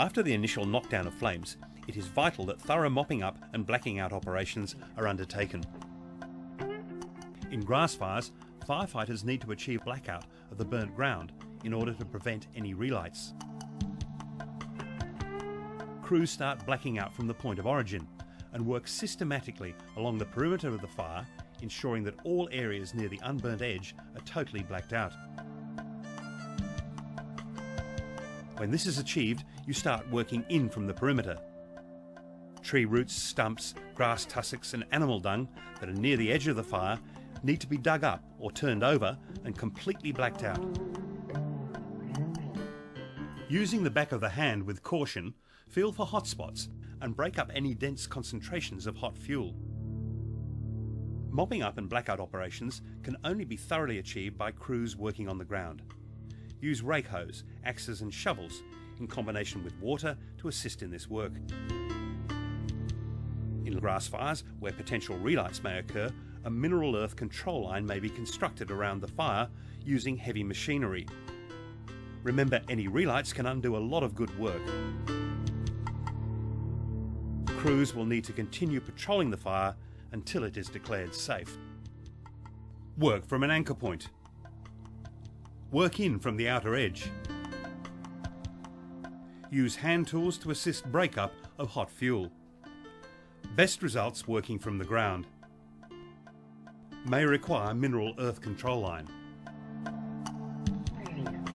After the initial knockdown of flames, it is vital that thorough mopping up and blacking out operations are undertaken. In grass fires, firefighters need to achieve blackout of the burnt ground in order to prevent any relights. Crews start blacking out from the point of origin and work systematically along the perimeter of the fire, ensuring that all areas near the unburnt edge are totally blacked out. When this is achieved, you start working in from the perimeter. Tree roots, stumps, grass tussocks, and animal dung that are near the edge of the fire need to be dug up or turned over and completely blacked out. Using the back of the hand with caution, feel for hot spots and break up any dense concentrations of hot fuel. Mopping up and blackout operations can only be thoroughly achieved by crews working on the ground. Use rakehoes, axes and shovels in combination with water to assist in this work. In grass fires, where potential relights may occur, a mineral earth control line may be constructed around the fire using heavy machinery. Remember, any relights can undo a lot of good work. Crews will need to continue patrolling the fire until it is declared safe. Work from an anchor point. Work in from the outer edge. Use hand tools to assist breakup of hot fuel. Best results working from the ground. May require mineral earth control line.